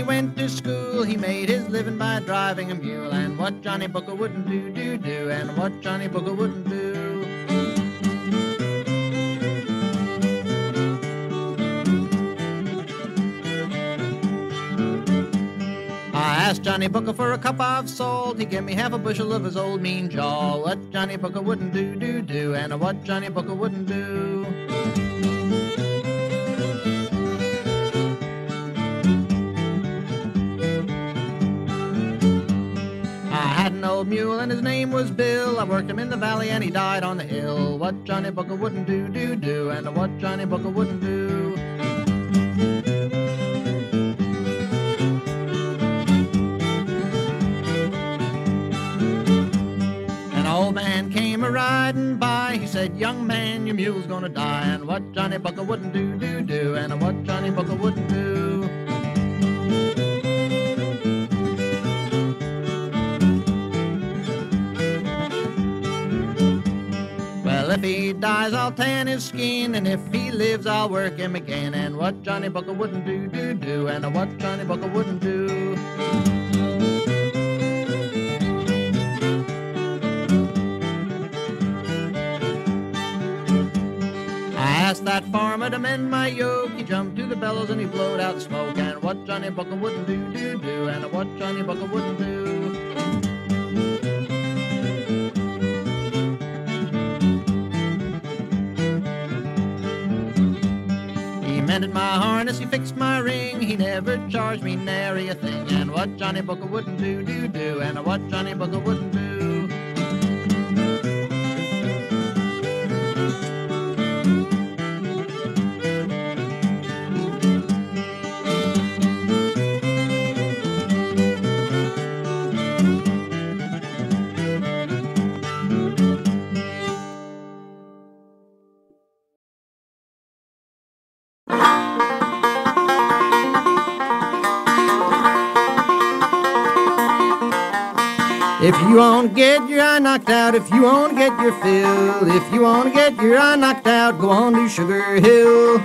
he went to school, he made his living by driving a mule. And what Johnny Booker wouldn't do, do, do, and what Johnny Booker wouldn't do. I asked Johnny Booker for a cup of salt. He gave me half a bushel of his old mean jaw. What Johnny Booker wouldn't do, do, do, and what Johnny Booker wouldn't do. Old mule and his name was Bill. I worked him in the valley and he died on the hill. What Johnny Booker wouldn't do, do, do, and what Johnny Booker wouldn't do. An old man came a riding by. He said, Young man, your mule's gonna die. And what Johnny Booker wouldn't do, do, do, and what Johnny Booker wouldn't Well, if he dies, I'll tan his skin, and if he lives, I'll work him again. And what Johnny Booker wouldn't do, do, do, and what Johnny Booker wouldn't do. I asked that farmer to mend my yoke. He jumped to the bellows and he blowed out smoke. And what Johnny Booker wouldn't do, do, do, and what Johnny Booker wouldn't do. Mended my harness, he fixed my ring. He never charged me nary a thing. And what Johnny Booker wouldn't do, do, do, and what Johnny Booker wouldn't knocked out, if you want to get your fill, if you want to get your eye knocked out, go on to Sugar Hill.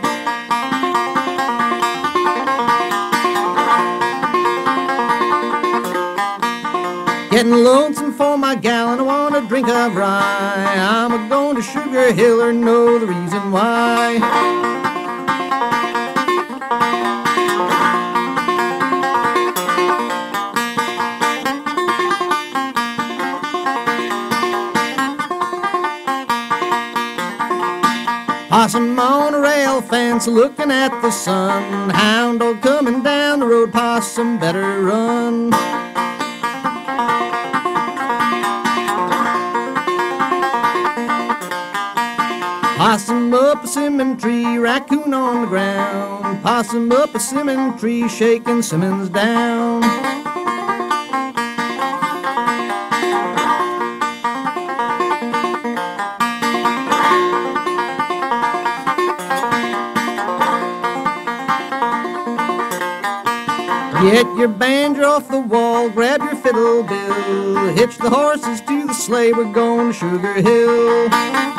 Getting lonesome for my gal and I want a drink of rye. I'm a going to Sugar Hill or know the reason why. Fence looking at the sun. Hound dog coming down the road, possum better run. Possum up a simmon tree, raccoon on the ground. Possum up a simmon tree, shaking Simmons down. Get your banjo off the wall, grab your fiddle bill, hitch the horses to the sleigh, we're going to Sugar Hill.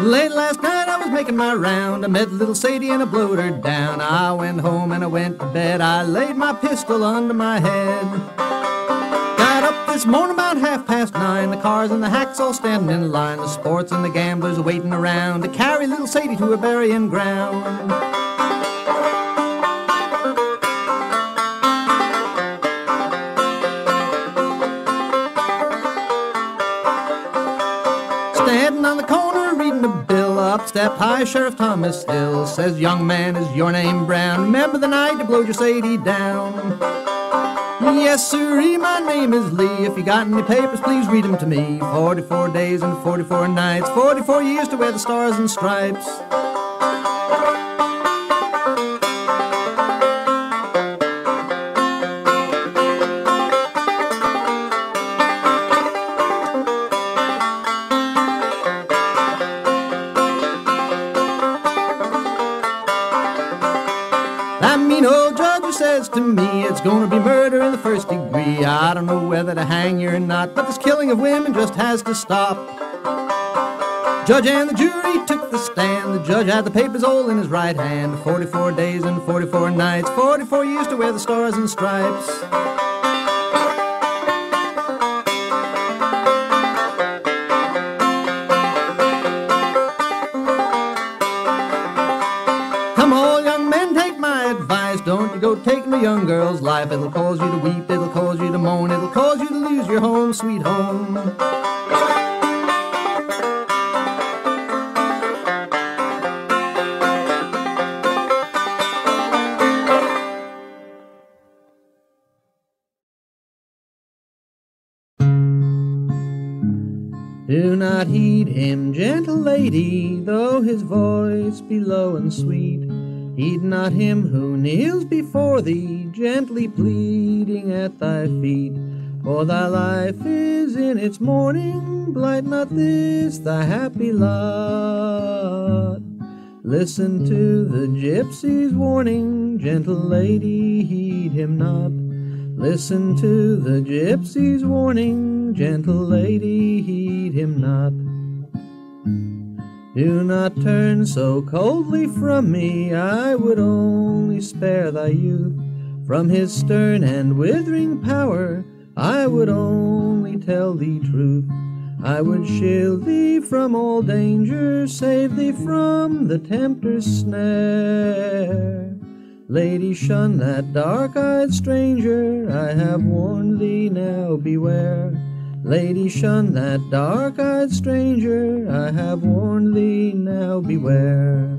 Late last night I was making my round. I met little Sadie and I blowed her down. I went home and I went to bed. I laid my pistol under my head. Got up this morning about half past nine. The cars and the hacks all standing in line. The sports and the gamblers waiting around to carry little Sadie to her burying ground. Step high Sheriff Thomas Hill says, "Young man, is your name Brown? Remember the night you blowed your Sadie down." Yes, sir, my name is Lee. If you got any papers, please read 'em to me. 44 days and 44 nights, 44 years to wear the stars and stripes. To me it's gonna be murder in the first degree. I don't know whether to hang you or not, but this killing of women just has to stop. Judge and the jury took the stand. The judge had the papers all in his right hand. 44 days and 44 nights, 44 years to wear the stars and stripes. Young girl's life. It'll cause you to weep, it'll cause you to moan, it'll cause you to lose your home, sweet home. Do not heed him, gentle lady, though his voice be low and sweet. Heed not him who kneels before thee, gently pleading at thy feet. For thy life is in its morning, blight not this thy happy lot. Listen to the gypsy's warning, gentle lady, heed him not. Listen to the gypsy's warning, gentle lady, heed him not. Do not turn so coldly from me, I would only spare thy youth. From his stern and withering power, I would only tell thee truth. I would shield thee from all danger, save thee from the tempter's snare. Lady, shun that dark eyed stranger, I have warned thee, now beware. Lady, shun that dark eyed stranger, I have warned thee, now beware.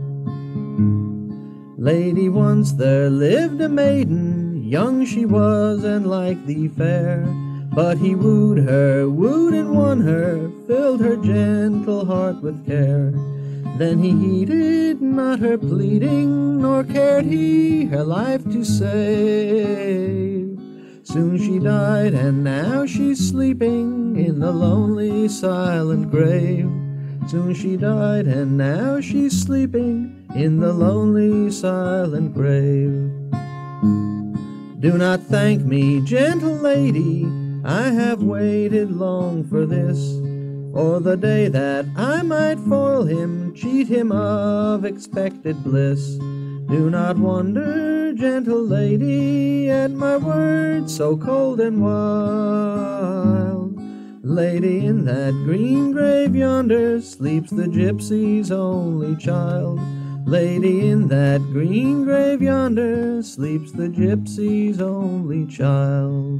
Lady, once there lived a maiden, young she was and like thee fair. But he wooed her, wooed and won her, filled her gentle heart with care. Then he heeded not her pleading, nor cared he her life to save. Soon she died, and now she's sleeping in the lonely, silent grave. Soon she died, and now she's sleeping in the lonely, silent grave. Do not thank me, gentle lady, I have waited long for this. For the day that I might foil him, cheat him of expected bliss. Do not wonder, gentle lady, at my words so cold and wild. Lady, in that green grave yonder sleeps the gypsy's only child. Lady, in that green grave yonder sleeps the gypsy's only child.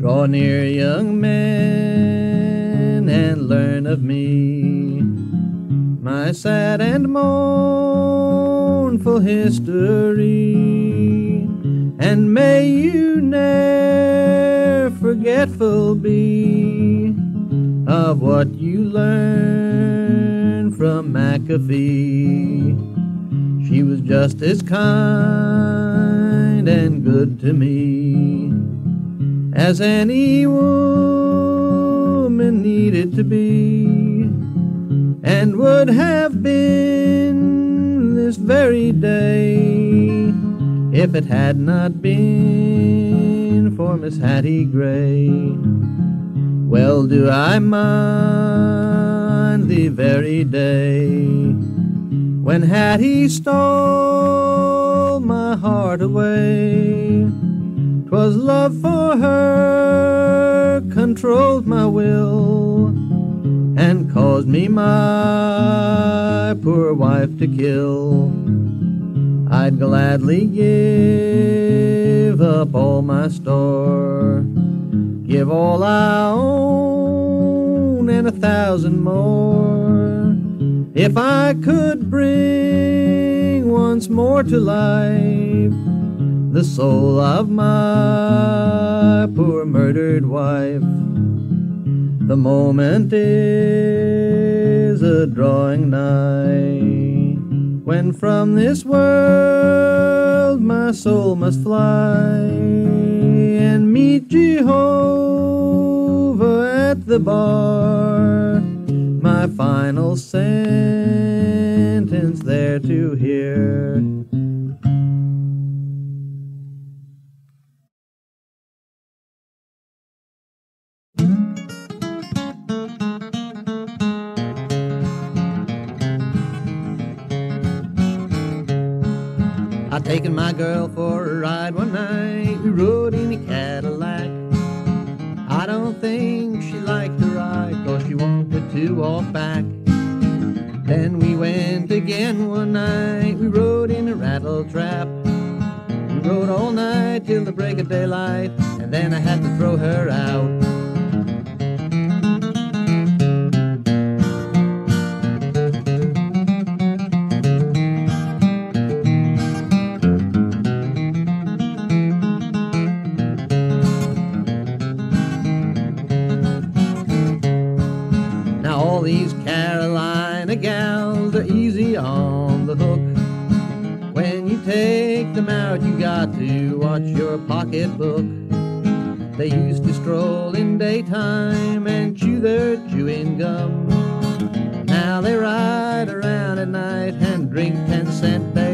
Draw near, young men, and learn of me. My sad and mournful history, and may you ne'er forgetful be of what you learn from McAfee. She was just as kind and good to me as any woman needed to be, and would have been this very day if it had not been for Miss Hattie Gray. Well, do I mind the very day when Hattie stole my heart away? 'Twas love for her controlled my will and caused me my poor wife to kill. I'd gladly give up all my store, give all I own and a thousand more, if I could bring once more to life the soul of my poor murdered wife. The moment is a drawing nigh when from this world my soul must fly and meet Jehovah at the bar, my final sentence there to hear. I'd my girl for a ride one night. We rode in a Cadillac. I don't think she liked the ride, cause she wanted to walk back. Then we went again one night. We rode in a rattle trap. We rode all night till the break of daylight, and then I had to throw her out. Carolina gals are easy on the hook. When you take them out, you got to watch your pocketbook. They used to stroll in daytime and chew their chewing gum. Now they ride around at night and drink ten cent bay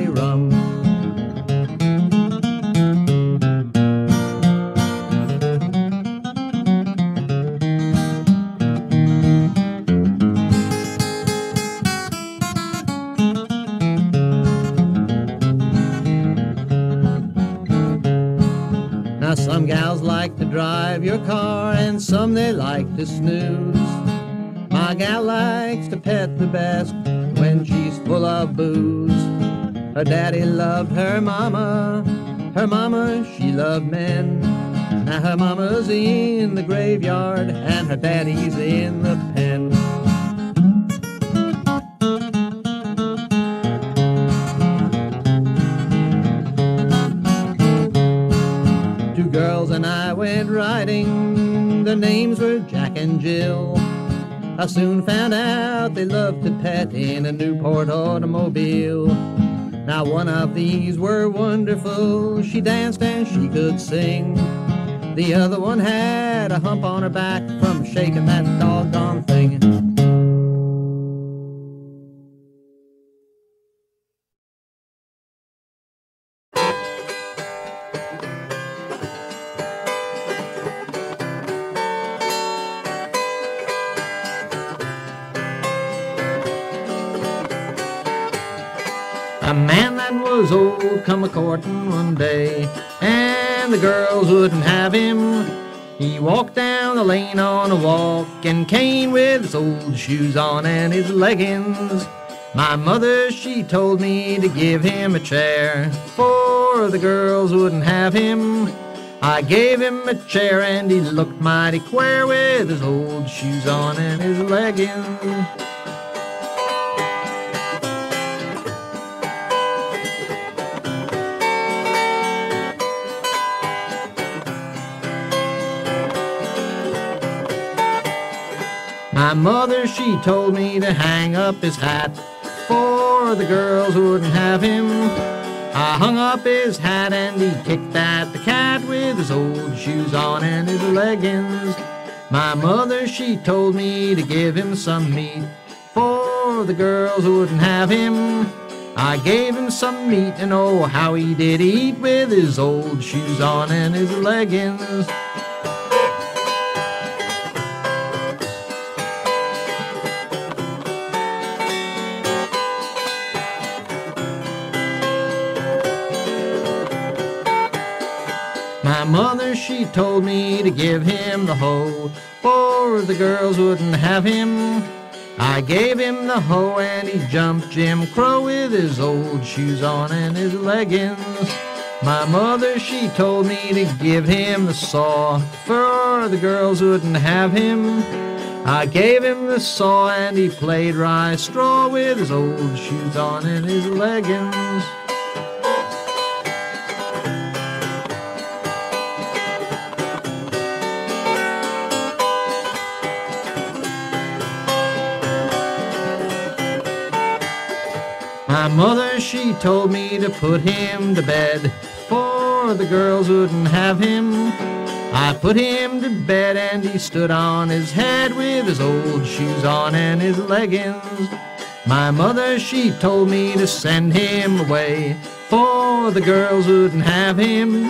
to snooze. My gal likes to pet the best when she's full of booze. Her daddy loved her mama, her mama she loved men. Now her mama's in the graveyard and her daddy's in the pen. Two girls and I went riding. Their names were And Jill. I soon found out they loved to pet in a Newport automobile. Now one of these were wonderful. She danced and she could sing. The other one had a hump on her back from shaking that doggone thing. Come a courting one day, and the girls wouldn't have him. He walked down the lane on a walking cane with his old shoes on and his leggings. My mother, she told me to give him a chair, for the girls wouldn't have him. I gave him a chair and he looked mighty queer with his old shoes on and his leggings. My mother, she told me to hang up his hat, for the girls wouldn't have him. I hung up his hat and he kicked at the cat with his old shoes on and his leggings. My mother, she told me to give him some meat, for the girls wouldn't have him. I gave him some meat, and oh, how he did eat with his old shoes on and his leggings. Mother, she told me to give him the hoe, for the girls wouldn't have him. I gave him the hoe and he jumped Jim Crow with his old shoes on and his leggings. My mother, she told me to give him the saw, for the girls wouldn't have him. I gave him the saw and he played rye straw with his old shoes on and his leggings. My mother, she told me to put him to bed, for the girls wouldn't have him. I put him to bed and he stood on his head with his old shoes on and his leggings. My mother, she told me to send him away, for the girls wouldn't have him.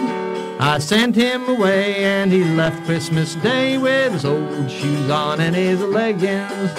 I sent him away and he left Christmas Day with his old shoes on and his leggings.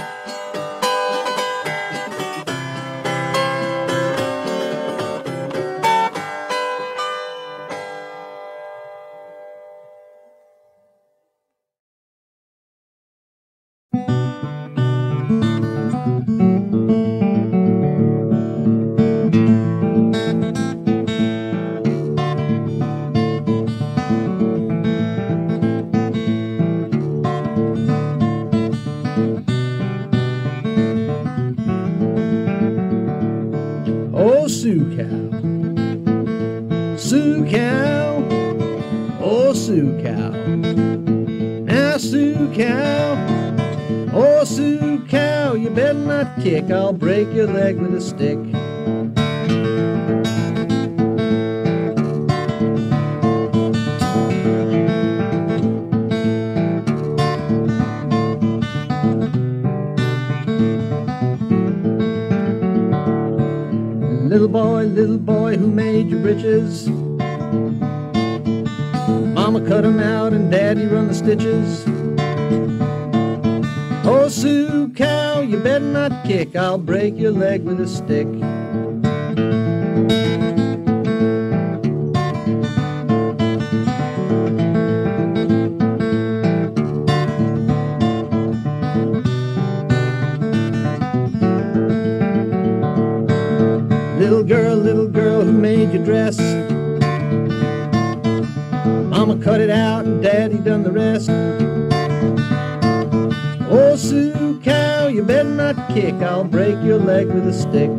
Dress? Mama cut it out and daddy done the rest. Oh, Sue cow, you better not kick. I'll break your leg with a stick.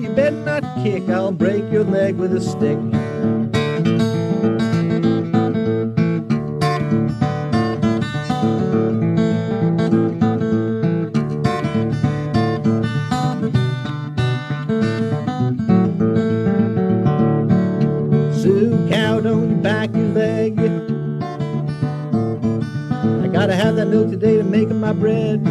You better not kick. I'll break your leg with a stick. Sue cow, don't you back your leg. I gotta have that milk today to make my bread.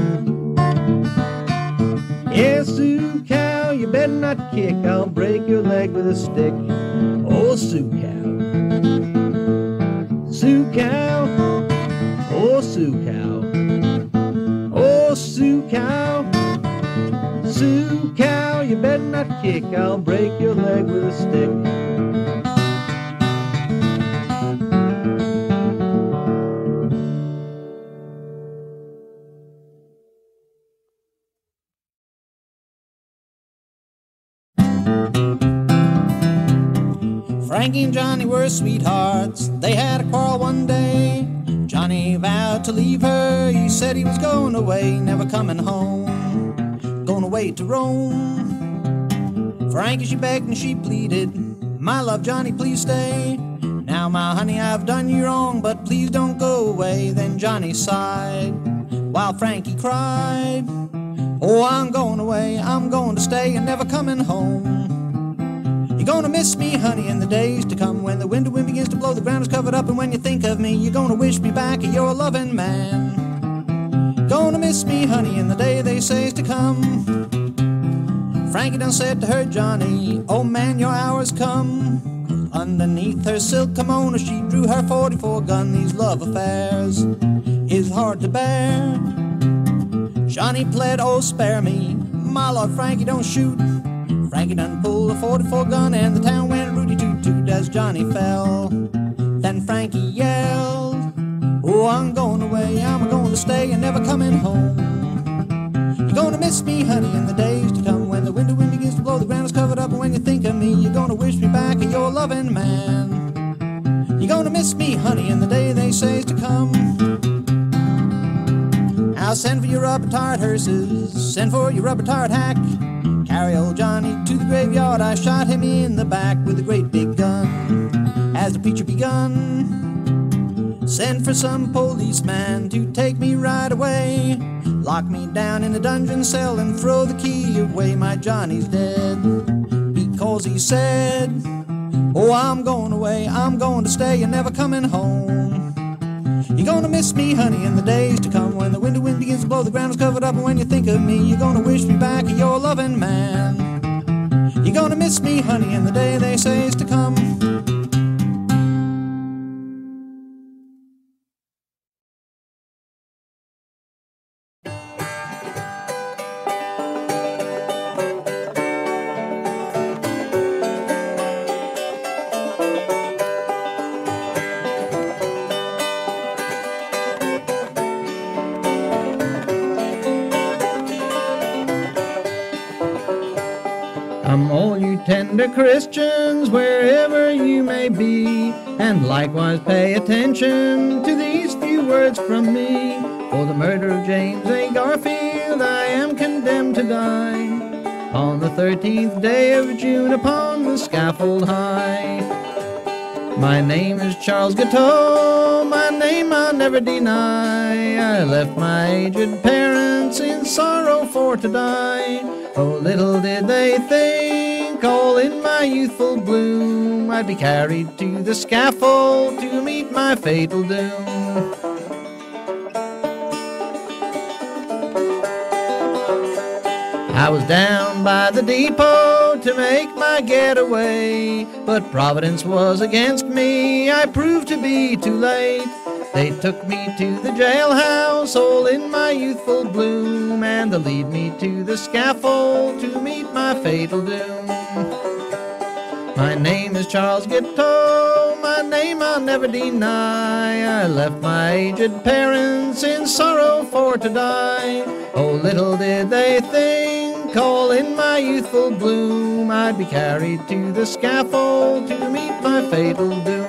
Leg with a stick. To leave her. He said he was going away, never coming home. Going away to Rome. Frankie, she begged and she pleaded. My love, Johnny, please stay. Now, my honey, I've done you wrong, but please don't go away. Then Johnny sighed while Frankie cried. Oh, I'm going away, I'm going to stay and never coming home. Gonna miss me, honey, in the days to come. When the winter wind begins to blow, the ground is covered up, and when you think of me, you're gonna wish me back, you're a loving man. Gonna miss me, honey, in the day they say is to come. Frankie done said to her, Johnny, oh man, your hour's come. Underneath her silk kimono, she drew her 44 gun. These love affairs is hard to bear. Johnny pled, oh, spare me. My lord Frankie, don't shoot. Frankie done pulled a 44 gun and the town went rooty toot toot as Johnny fell. Then Frankie yelled, Oh, I'm going away, I'm going to stay and never coming home. You're gonna miss me, honey, in the days to come. When the winter wind begins to blow, the ground is covered up, and when you think of me, you're gonna wish me back and you're loving man. You're gonna miss me, honey, in the day they say's to come. I'll send for your rubber tired hearses, send for your rubber tired hack. Carry old Johnny to the graveyard. I shot him in the back with a great big gun. As the preacher begun, send for some policeman to take me right away. Lock me down in a dungeon cell and throw the key away. My Johnny's dead because he said, Oh, I'm going away, I'm going to stay and never coming home. You're gonna miss me, honey, in the days to come. The ground is covered up, and when you think of me, you're gonna wish me back, you're loving man. You're gonna miss me, honey, in the day they say is to. Come, Christians, wherever you may be, and likewise pay attention to these few words from me. For the murder of James A. Garfield, I am condemned to die on the 13th day of June upon the scaffold high. My name is Charles Guiteau, my name I'll never deny. I left my aged parents in sorrow for to die. Oh, little did they think, all in my youthful bloom, I'd be carried to the scaffold to meet my fatal doom. I was down by the depot to make my getaway, but Providence was against me. I proved to be too late. They took me to the jailhouse, all in my youthful bloom, and they lead me to the scaffold to meet my fatal doom. My name is Charles Guiteau, my name I'll never deny. I left my aged parents in sorrow for to die. Oh, little did they think, all in my youthful bloom, I'd be carried to the scaffold to meet my fatal doom.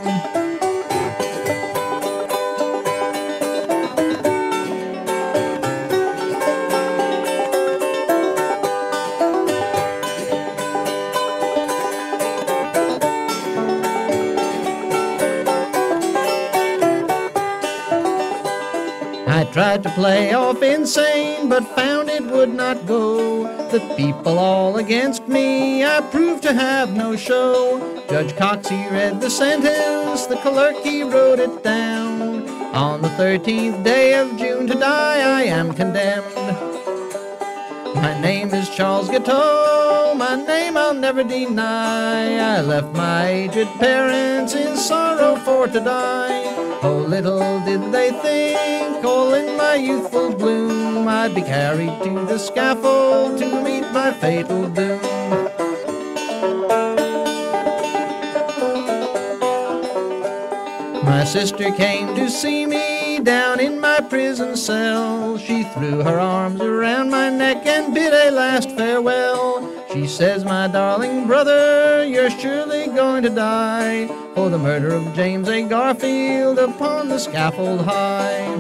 Tried to play off insane, but found it would not go. The people all against me, I proved to have no show. Judge Cox, he read the sentence, the clerk, he wrote it down. On the 13th day of June to die, I am condemned. My name is Charles My name I'll never deny. I left my aged parents in sorrow for to die. Oh, little did they think, all in my youthful bloom, I'd be carried to the scaffold to meet my fatal doom. My sister came to see me down in my prison cell. She threw her arms around my neck and bid a last farewell. She says, My darling brother, you're surely going to die for the murder of James A. Garfield upon the scaffold high.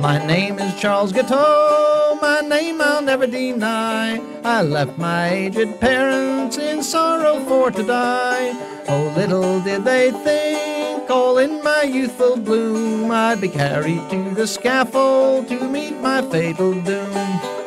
My name is Charles Guiteau, my name I'll never deny. I left my aged parents in sorrow for to die. Oh, little did they think, all in my youthful bloom, I'd be carried to the scaffold to meet my fatal doom.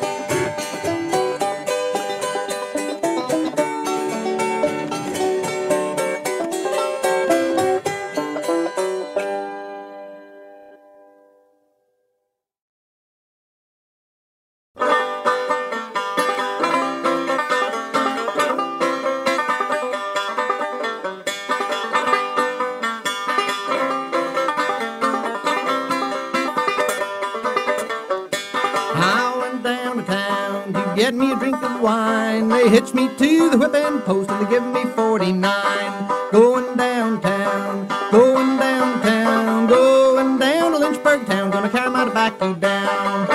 Post and they give me 49. Going downtown, going downtown, going down to Lynchburg town. Gonna carry my tobacco down.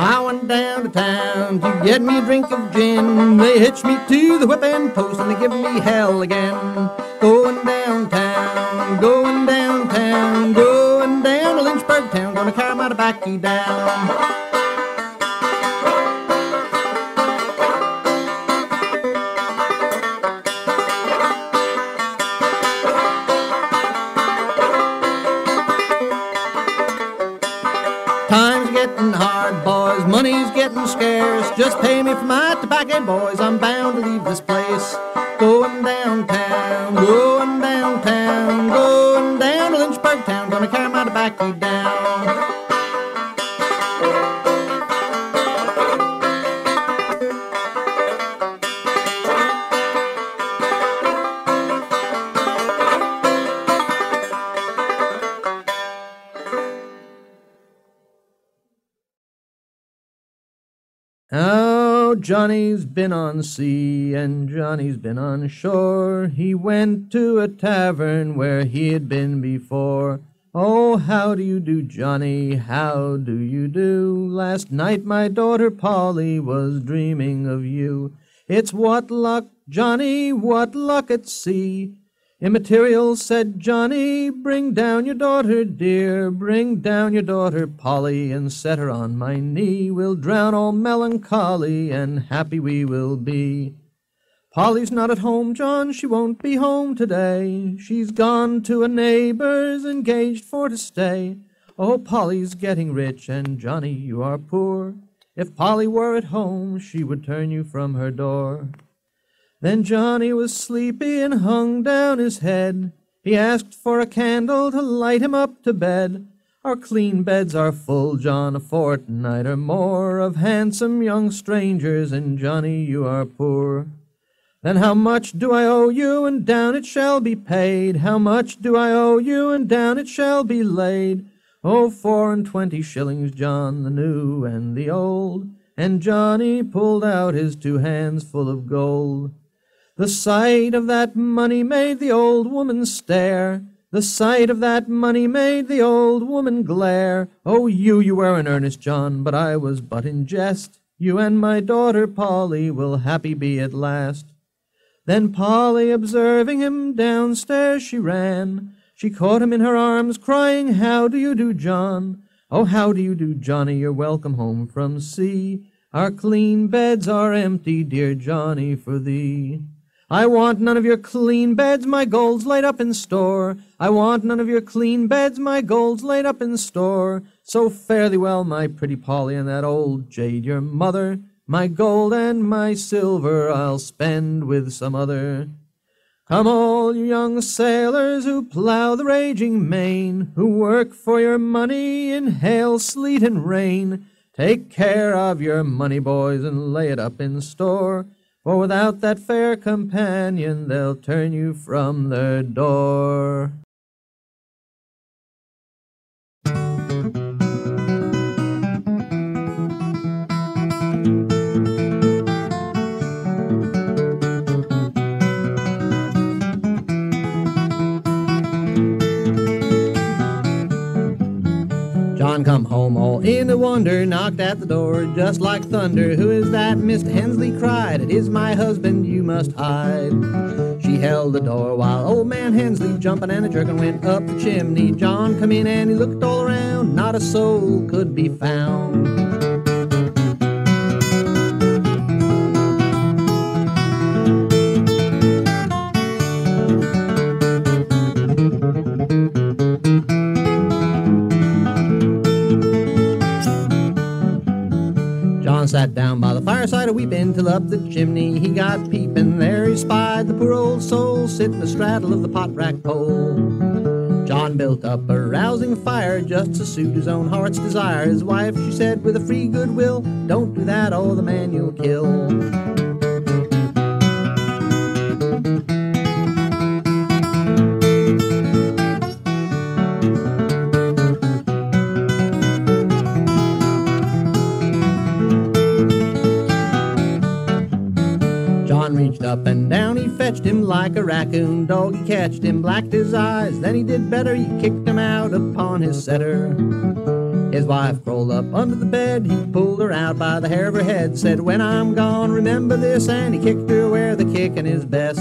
I went down to town to get me a drink of gin. They hitched me to the whipping post and they give me hell again. Been on sea and Johnny's been on shore. He went to a tavern where he had been before. Oh, how do you do, Johnny? How do you do? Last night my daughter Polly was dreaming of you. It's what luck, Johnny, what luck at sea. Immaterial, said Johnny, bring down your daughter, dear, bring down your daughter, Polly, and set her on my knee. We'll drown all melancholy, and happy we will be. Polly's not at home, John, she won't be home today. She's gone to a neighbor's, engaged for to stay. Oh, Polly's getting rich, and Johnny, you are poor. If Polly were at home, she would turn you from her door. Then Johnny was sleepy and hung down his head. He asked for a candle to light him up to bed. Our clean beds are full, John, a fortnight or more of handsome young strangers, and Johnny, you are poor. Then how much do I owe you, and down it shall be paid? How much do I owe you, and down it shall be laid? Oh, four and twenty shillings, John, the new and the old. And Johnny pulled out his two hands full of gold. The sight of that money made the old woman stare. The sight of that money made the old woman glare. Oh, you, you were in earnest, John, but I was but in jest. You and my daughter Polly will happy be at last. Then Polly, observing him downstairs, she ran. She caught him in her arms, crying, How do you do, John? Oh, how do you do, Johnny? You're welcome home from sea. Our clean beds are empty, dear Johnny, for thee. I want none of your clean beds, my gold's laid up in store. I want none of your clean beds, my gold's laid up in store. So fare thee well, my pretty Polly, and that old jade, your mother. My gold and my silver I'll spend with some other. Come all you young sailors who plough the raging main, who work for your money in hail, sleet, and rain. Take care of your money, boys, and lay it up in store, for without that fair companion they'll turn you from their door. John come home all in a wonder, knocked at the door just like thunder. Who is that? Mr. Hensley cried. It is my husband, you must hide. She held the door while old man Hensley jumping and a jerking went up the chimney. John come in and he looked all around, not a soul could be found. Sat down by the fireside a weeping till up the chimney he got peepin'. There he spied the poor old soul sittin' astraddle of the pot rack pole. John built up a rousing fire just to suit his own heart's desire. His wife, she said with a free good will, Don't do that, or the man you'll kill. Up and down he fetched him like a raccoon dog. He catched him, blacked his eyes, then he did better, he kicked him out upon his setter. His wife crawled up under the bed, he pulled her out by the hair of her head, said, When I'm gone, remember this, and he kicked her where the kicking is best.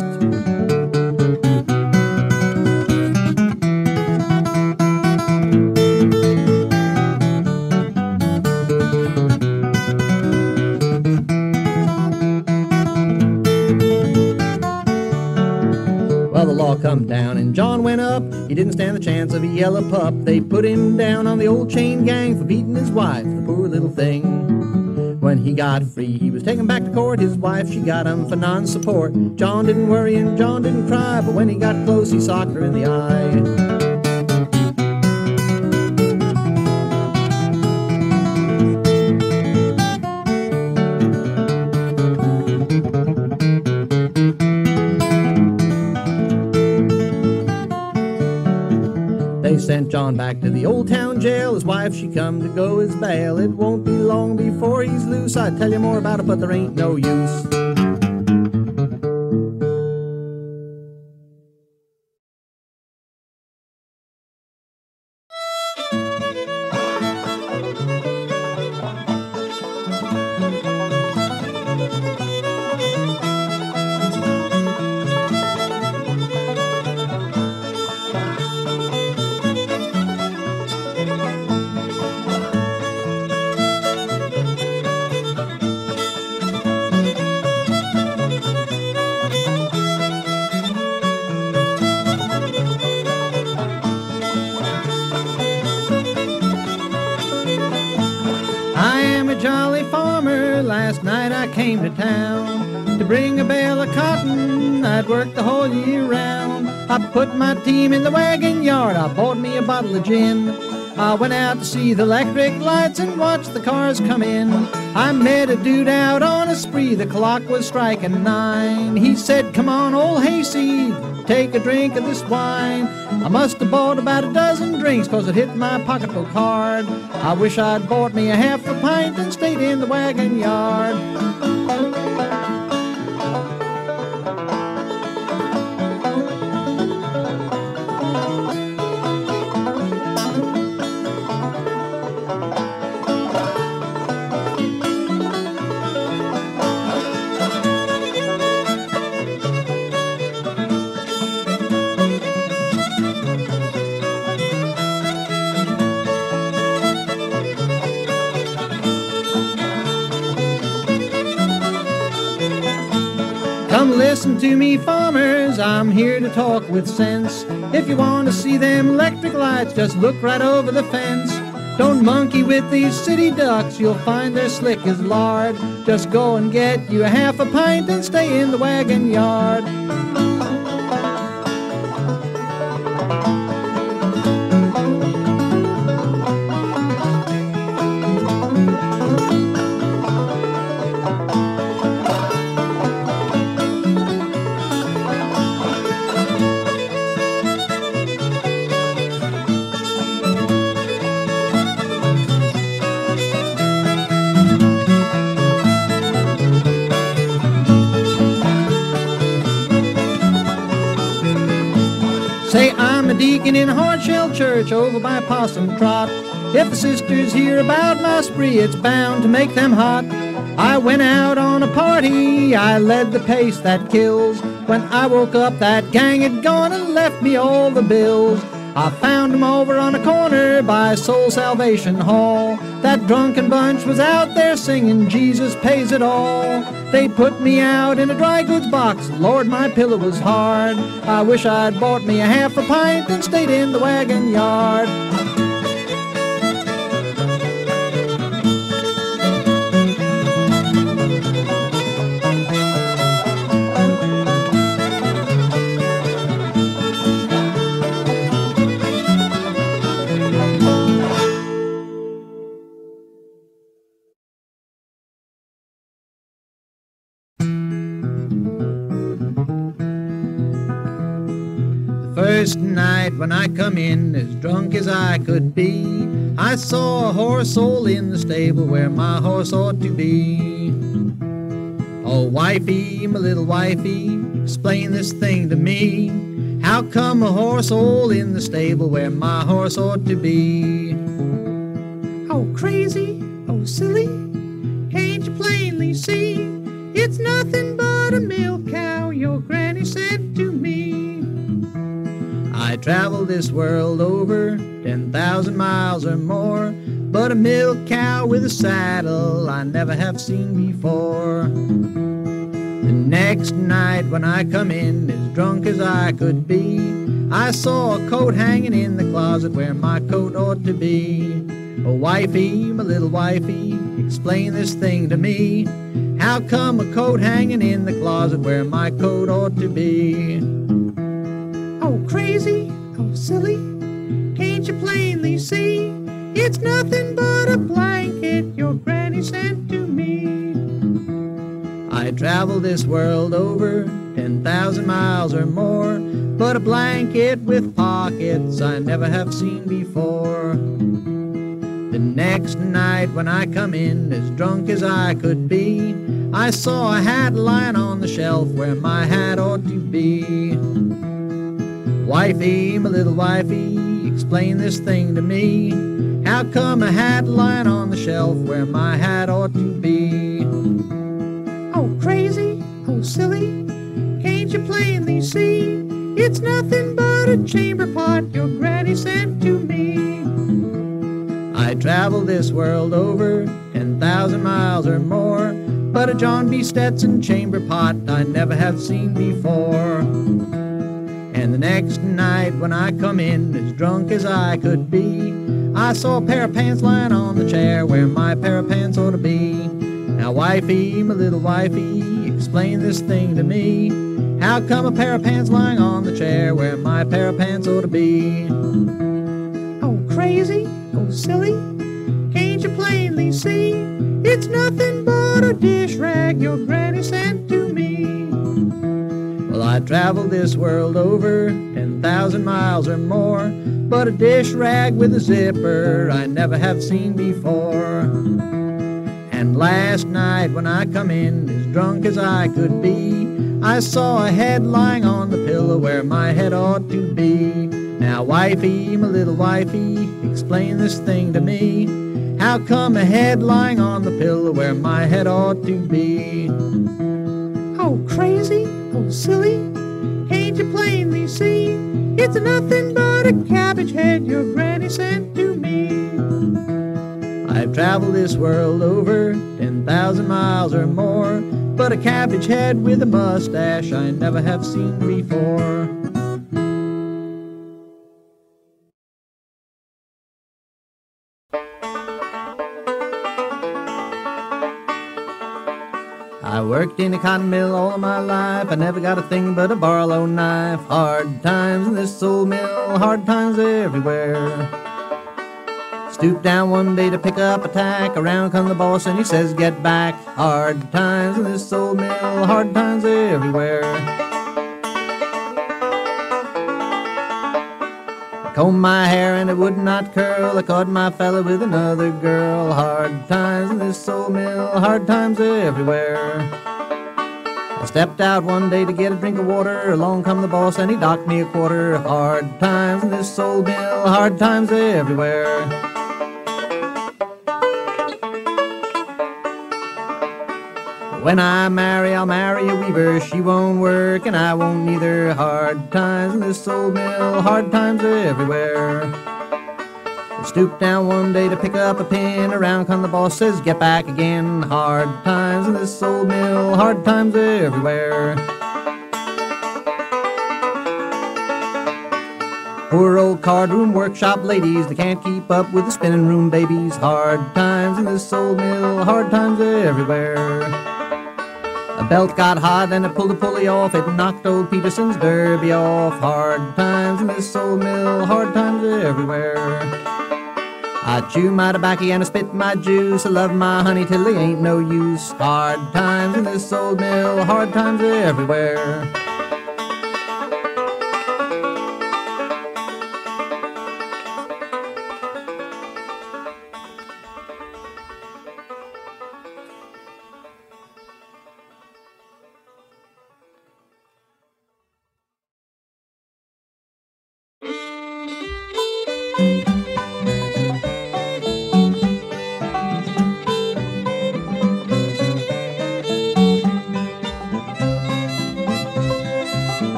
Come down and John went up. He didn't stand the chance of a yellow pup. They put him down on the old chain gang for beating his wife, the poor little thing. When he got free, he was taken back to court. His wife, she got him for non support. John didn't worry and John didn't cry, but when he got close, he socked her in the eye. John back to the old town jail. His wife, she come to go his bail. It won't be long before he's loose. I'd tell you more about it, but there ain't no use. Put my team in the wagon yard. I bought me a bottle of gin. I went out to see the electric lights and watched the cars come in. I met a dude out on a spree, the clock was striking nine. He said, Come on, old hayseed, take a drink of this wine. I must have bought about a dozen cause it hit my pocketbook hard. I wish I'd bought me a half a pint and stayed in the wagon yard. Listen to me, farmers, I'm here to talk with sense. If you want to see them electric lights, just look right over the fence. Don't monkey with these city ducks, you'll find they're slick as lard. Just go and get you a half a pint and stay in the wagon yard. Deacon in Hardshell church over by Possum Trot. If the sisters hear about my spree, it's bound to make them hot. I went out on a party, I led the pace that kills. When I woke up, that gang had gone and left me all the bills. I found 'em over on a corner by Soul Salvation Hall. That drunken bunch was out there singing Jesus pays it all. They put me out in a dry goods box. Lord, my pillow was hard. I wish I'd bought me a half a pint and stayed in the wagon yard. First night when I come in, as drunk as I could be, I saw a horse all in the stable where my horse ought to be. Oh, wifey, my little wifey, explain this thing to me. How come a horse all in the stable where my horse ought to be? Oh, crazy, travel this world over 10,000 miles or more, but a milk cow with a saddle I never have seen before. The next night when I come in, as drunk as I could be, I saw a coat hanging in the closet where my coat ought to be. Oh, wifey, my little wifey, explain this thing to me. How come a coat hanging in the closet where my coat ought to be? Oh, crazy, silly, can't you plainly see? It's nothing but a blanket your granny sent to me. I travel this world over 10,000 miles or more, but a blanket with pockets I never have seen before. The next night when I come in, as drunk as I could be, I saw a hat lying on the shelf where my hat ought to be. Wifey, my little wifey, explain this thing to me. How come a hat lying on the shelf where my hat ought to be? Oh, crazy, oh, silly, can't you plainly see? It's nothing but a chamber pot your granny sent to me. I travel this world over 10,000 miles or more, but a John B. Stetson chamber pot I never have seen before. And the next night when I come in, as drunk as I could be, I saw a pair of pants lying on the chair where my pair of pants ought to be. Now, wifey, my little wifey, explain this thing to me. How come a pair of pants lying on the chair where my pair of pants ought to be? Oh, crazy, oh, silly, can't you plainly see? It's nothing but a dish rag your granny sent to I traveled this world over 10,000 miles or more, but a dish rag with a zipper I never have seen before. And last night when I come in, as drunk as I could be, I saw a head lying on the pillow where my head ought to be. Now, wifey, my little wifey, explain this thing to me. How come a head lying on the pillow where my head ought to be? Oh, crazy, silly, can't you plainly see? It's nothing but a cabbage head your granny sent to me. I've traveled this world over 10,000 miles or more, but a cabbage head with a mustache I never have seen before. Worked in a cotton mill all of my life. I never got a thing but a Barlow knife. Hard times in this old mill, hard times everywhere. Stooped down one day to pick up a tack. Around come the boss and he says, Get back. Hard times in this old mill, hard times everywhere. Combed my hair and it would not curl. I caught my fella with another girl. Hard times in this old mill, hard times everywhere. I stepped out one day to get a drink of water. Along come the boss and he docked me a quarter. Hard times in this old mill, hard times everywhere. When I marry, I'll marry a weaver. She won't work and I won't neither. Hard times in this old mill, hard times everywhere. I stooped down one day to pick up a pin. Around come the boss says, Get back again. Hard times in this old mill, hard times everywhere. Poor old cardroom workshop ladies, they can't keep up with the spinning room babies. Hard times in this old mill, hard times everywhere. Belt got hot and it pulled the pulley off. It knocked old Peterson's derby off. Hard times in this old mill, hard times everywhere. I chew my tobacco and I spit my juice. I love my honey till they ain't no use. Hard times in this old mill, hard times everywhere.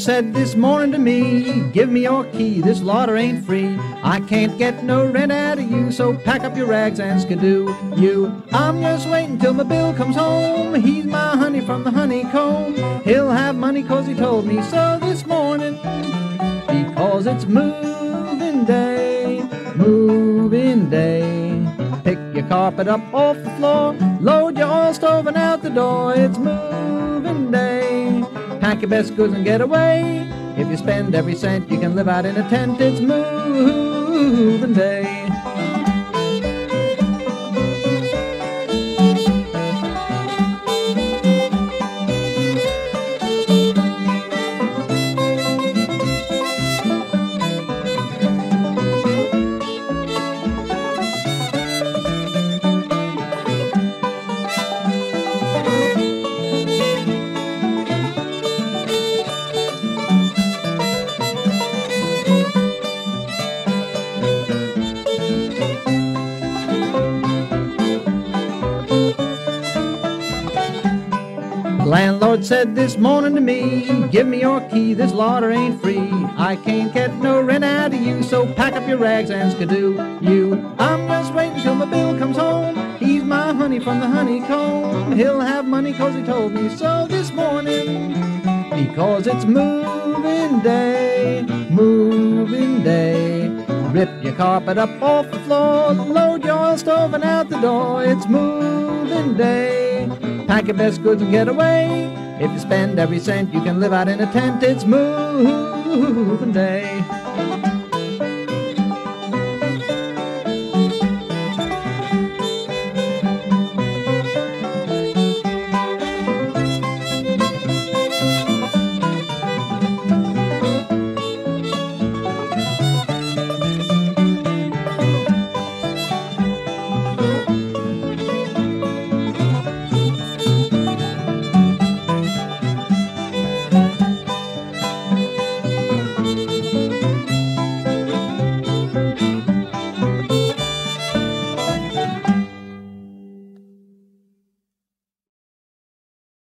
Said this morning to me, Give me your key, this water ain't free. I can't get no rent out of you, so pack up your rags and skidoo. You, I'm just waiting till my bill comes home. He's my honey from the honeycomb. He'll have money cause he told me so this morning. Because it's moving day, moving day. Pick your carpet up off the floor, load your stove and out the door. It's moving day. Pack your best goods and get away. If you spend every cent, you can live out in a tent. It's moving day. Landlord said this morning to me, Give me your key, this water ain't free. I can't get no rent out of you, so pack up your rags and skidoo. You, I'm just waiting till my bill comes home. He's my honey from the honeycomb. He'll have money cause he told me so this morning. Because it's moving day, moving day. Rip your carpet up off the floor, load your stove and out the door. It's moving day. Pack your best goods and get away. If you spend every cent, you can live out in a tent. It's moving day.